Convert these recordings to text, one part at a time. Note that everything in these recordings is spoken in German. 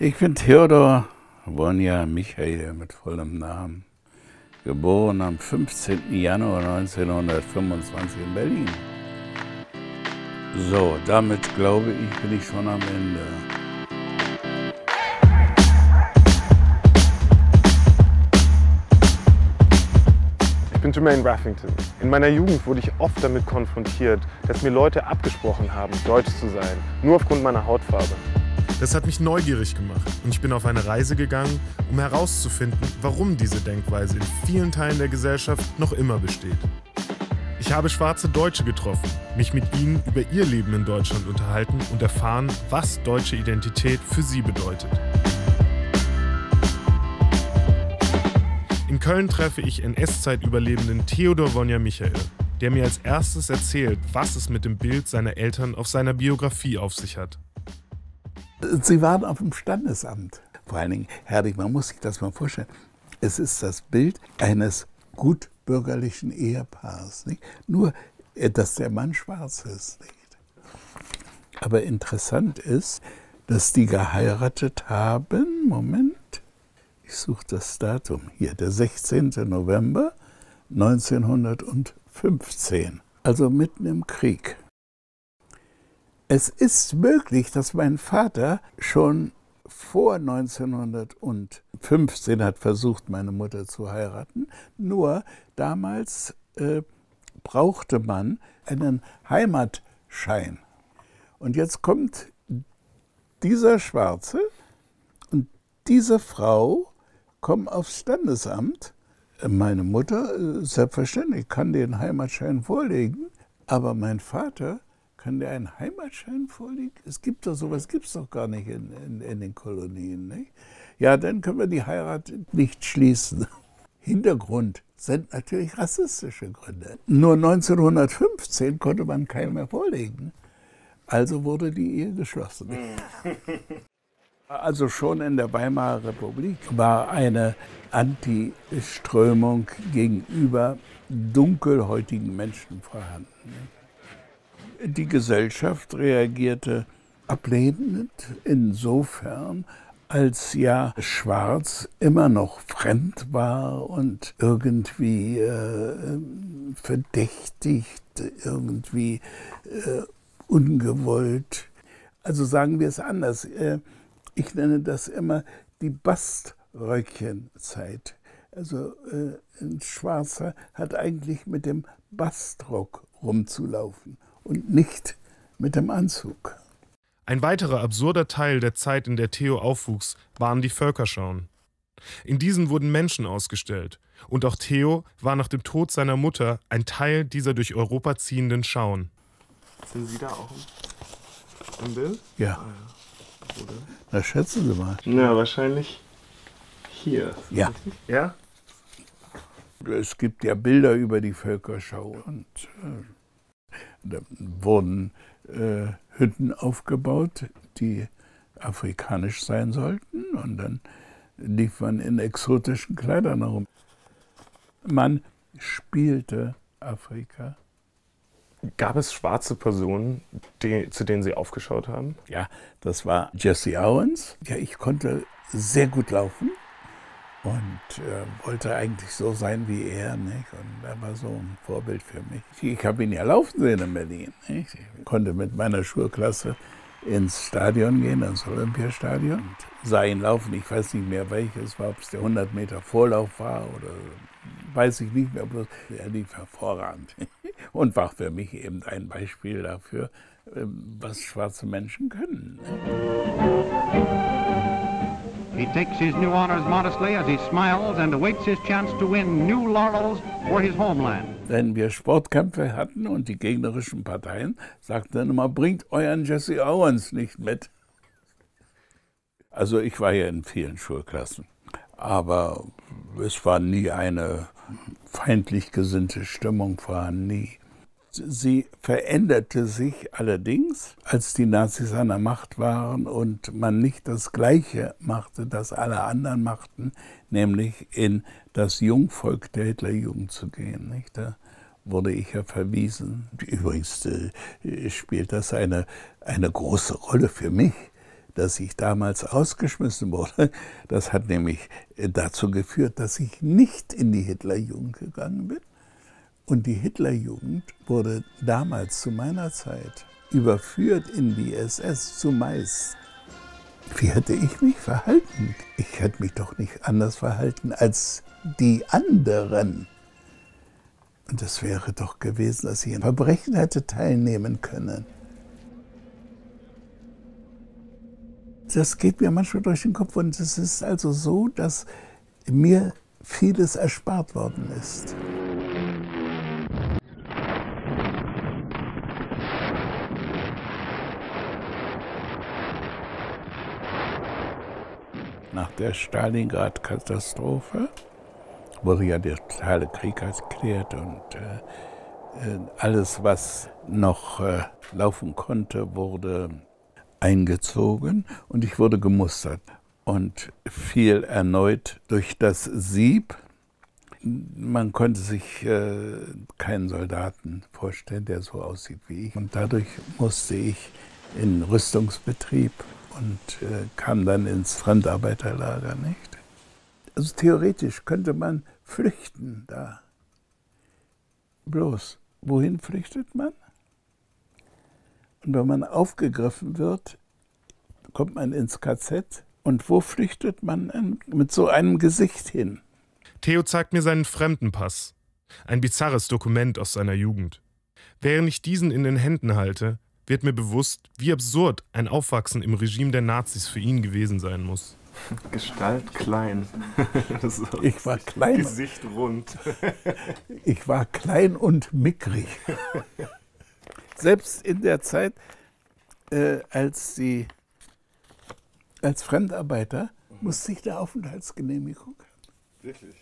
Ich bin Theodor Wonja Michael mit vollem Namen, geboren am 15. Januar 1925 in Berlin. So, damit glaube ich, bin ich schon am Ende. Ich bin Jermaine Raffington. In meiner Jugend wurde ich oft damit konfrontiert, dass mir Leute abgesprochen haben, deutsch zu sein, nur aufgrund meiner Hautfarbe. Das hat mich neugierig gemacht und ich bin auf eine Reise gegangen, um herauszufinden, warum diese Denkweise in vielen Teilen der Gesellschaft noch immer besteht. Ich habe schwarze Deutsche getroffen, mich mit ihnen über ihr Leben in Deutschland unterhalten und erfahren, was deutsche Identität für sie bedeutet. In Köln treffe ich NS-Zeit-Überlebenden Theodor Wonja Michael, der mir als erstes erzählt, was es mit dem Bild seiner Eltern auf seiner Biografie auf sich hat. Sie waren auf dem Standesamt. Vor allen Dingen, herrlich, man muss sich das mal vorstellen. Es ist das Bild eines gutbürgerlichen Ehepaars. Nicht? Nur, äh, dass der Mann schwarz ist. Nicht? Aber interessant ist, dass die geheiratet haben. Moment, ich suche das Datum hier, der 16. November 1915, also mitten im Krieg. Es ist möglich, dass mein Vater schon vor 1915 hat versucht, meine Mutter zu heiraten. Nur damals äh, brauchte man einen Heimatschein. Und jetzt kommt dieser Schwarze und diese Frau kommen aufs Standesamt. Meine Mutter, äh, selbstverständlich, kann den Heimatschein vorlegen, aber mein Vater kann der einen Heimatschein vorlegen? Es gibt doch sowas, gibt es doch gar nicht in, in, in den Kolonien. Nicht? Ja, dann können wir die Heirat nicht schließen. Hintergrund sind natürlich rassistische Gründe. Nur 1915 konnte man keinen mehr vorlegen. Also wurde die Ehe geschlossen. Also schon in der Weimarer Republik war eine Anti-Strömung gegenüber dunkelhäutigen Menschen vorhanden. Die Gesellschaft reagierte ablehnend insofern, als ja Schwarz immer noch fremd war und irgendwie äh, verdächtigt, irgendwie äh, ungewollt. Also sagen wir es anders. Äh, ich nenne das immer die Baströckchenzeit. Also äh, ein Schwarzer hat eigentlich mit dem Bastrock rumzulaufen und nicht mit dem Anzug. Ein weiterer absurder Teil der Zeit, in der Theo aufwuchs, waren die Völkerschauen. In diesen wurden Menschen ausgestellt. Und auch Theo war nach dem Tod seiner Mutter ein Teil dieser durch Europa ziehenden Schauen. Sind Sie da auch im Bild? Ja. Ah, ja. Oder? Na, schätzen Sie mal. Na, wahrscheinlich hier. Ja. Ja? Es gibt ja Bilder über die Völkerschau und äh, wurden äh, Hütten aufgebaut, die afrikanisch sein sollten und dann lief man in exotischen Kleidern herum. Man spielte Afrika. Gab es schwarze Personen, die, zu denen Sie aufgeschaut haben? Ja, das war Jesse Owens. Ja, ich konnte sehr gut laufen und äh, wollte eigentlich so sein wie er. Nicht? Und er war so ein Vorbild für mich. Ich habe ihn ja laufen sehen in Berlin. Nicht? Ich konnte mit meiner Schulklasse ins Stadion gehen, ins Olympiastadion, und sah ihn laufen. Ich weiß nicht mehr welches war, ob es der 100 Meter Vorlauf war oder weiß ich nicht mehr. Bloß er lief hervorragend und war für mich eben ein Beispiel dafür, ähm, was schwarze Menschen können. He takes his new honors modestly as he smiles and awaits his chance to win new laurels for his homeland. Wenn wir Sportkämpfe hatten und die gegnerischen Parteien sagten immer, bringt euren Jesse Owens nicht mit. Also ich war ja in vielen Schulklassen, aber es war nie eine feindlich gesinnte Stimmung vorhanden, nie. Sie veränderte sich allerdings, als die Nazis an der Macht waren und man nicht das Gleiche machte, das alle anderen machten, nämlich in das Jungvolk der Hitlerjugend zu gehen. Nicht? Da wurde ich ja verwiesen. Übrigens äh, spielt das eine, eine große Rolle für mich, dass ich damals ausgeschmissen wurde, das hat nämlich dazu geführt, dass ich nicht in die Hitlerjugend gegangen bin. Und die Hitlerjugend wurde damals zu meiner Zeit überführt in die SS zumeist. Wie hätte ich mich verhalten? Ich hätte mich doch nicht anders verhalten als die anderen. Und es wäre doch gewesen, dass ich an Verbrechen hätte teilnehmen können. Das geht mir manchmal durch den Kopf und es ist also so, dass mir vieles erspart worden ist. Der Stalingrad-Katastrophe wurde ja der totale Krieg erklärt und äh, äh, alles, was noch äh, laufen konnte, wurde eingezogen und ich wurde gemustert und fiel erneut durch das Sieb. Man konnte sich äh, keinen Soldaten vorstellen, der so aussieht wie ich. Und dadurch musste ich in Rüstungsbetrieb und äh, kam dann ins Fremdarbeiterlager, nicht? Also theoretisch könnte man flüchten da. Bloß, wohin flüchtet man? Und wenn man aufgegriffen wird, kommt man ins KZ. Und wo flüchtet man mit so einem Gesicht hin? Theo zeigt mir seinen Fremdenpass. Ein bizarres Dokument aus seiner Jugend. Während ich diesen in den Händen halte, wird mir bewusst, wie absurd ein Aufwachsen im Regime der Nazis für ihn gewesen sein muss. Gestalt klein. ich war klein. Gesicht rund. ich war klein und mickrig. Selbst in der Zeit, äh, als sie als Fremdarbeiter musste ich eine Aufenthaltsgenehmigung haben. Wirklich?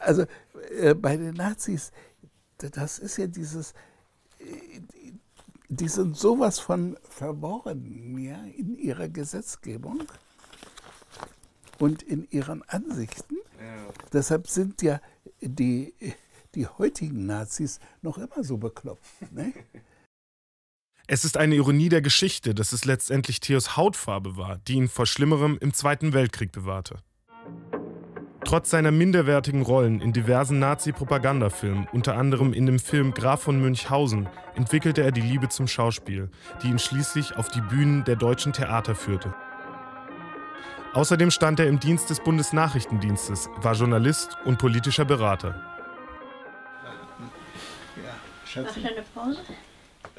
also äh, bei den Nazis, das ist ja dieses, äh, die sind sowas von verworren ja, in ihrer Gesetzgebung und in ihren Ansichten. Ja. Deshalb sind ja die, die heutigen Nazis noch immer so beklopft. Ne? Es ist eine Ironie der Geschichte, dass es letztendlich Theos Hautfarbe war, die ihn vor Schlimmerem im Zweiten Weltkrieg bewahrte. Trotz seiner minderwertigen Rollen in diversen Nazi-Propagandafilmen, unter anderem in dem Film Graf von Münchhausen, entwickelte er die Liebe zum Schauspiel, die ihn schließlich auf die Bühnen der deutschen Theater führte. Außerdem stand er im Dienst des Bundesnachrichtendienstes, war Journalist und politischer Berater. Ja, Mach eine Pause?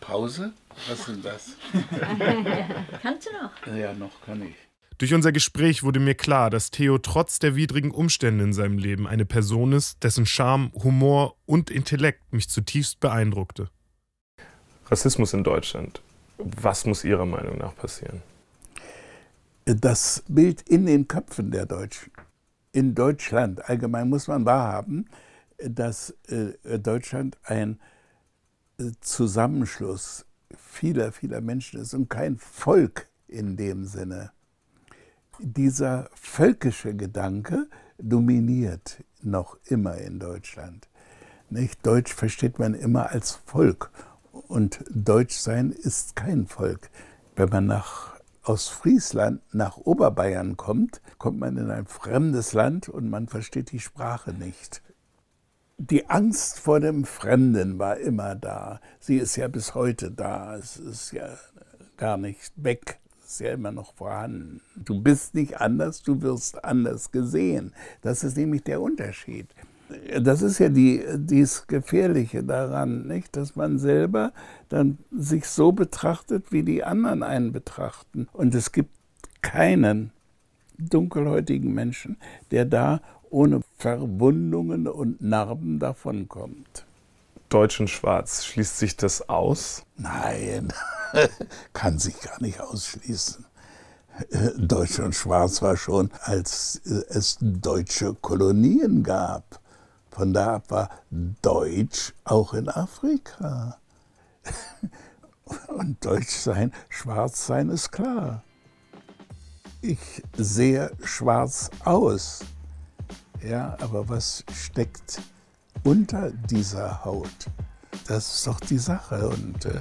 Pause? Was ist denn das? Kannst du noch? Ja, noch kann ich. Durch unser Gespräch wurde mir klar, dass Theo trotz der widrigen Umstände in seinem Leben eine Person ist, dessen Charme, Humor und Intellekt mich zutiefst beeindruckte. Rassismus in Deutschland. Was muss Ihrer Meinung nach passieren? Das Bild in den Köpfen der Deutschen, in Deutschland allgemein muss man wahrhaben, dass äh, Deutschland ein äh, Zusammenschluss vieler, vieler Menschen ist und kein Volk in dem Sinne dieser völkische Gedanke dominiert noch immer in Deutschland. Nicht? Deutsch versteht man immer als Volk und Deutschsein ist kein Volk. Wenn man nach, aus Friesland nach Oberbayern kommt, kommt man in ein fremdes Land und man versteht die Sprache nicht. Die Angst vor dem Fremden war immer da. Sie ist ja bis heute da. Es ist ja gar nicht weg ist ja immer noch vorhanden. Du bist nicht anders, du wirst anders gesehen. Das ist nämlich der Unterschied. Das ist ja die, dies Gefährliche daran, nicht? dass man selber dann sich so betrachtet, wie die anderen einen betrachten. Und es gibt keinen dunkelhäutigen Menschen, der da ohne Verwundungen und Narben davonkommt. Deutsch und Schwarz, schließt sich das aus? Nein. kann sich gar nicht ausschließen. Deutsch und Schwarz war schon, als es deutsche Kolonien gab. Von da ab war Deutsch auch in Afrika. Und Deutsch sein, Schwarz sein ist klar. Ich sehe schwarz aus. Ja, aber was steckt unter dieser Haut? Das ist doch die Sache. Und äh,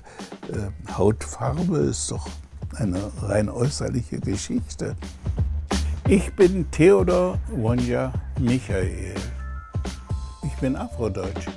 äh, Hautfarbe ist doch eine rein äußerliche Geschichte. Ich bin Theodor Wonja Michael. Ich bin Afrodeutsch.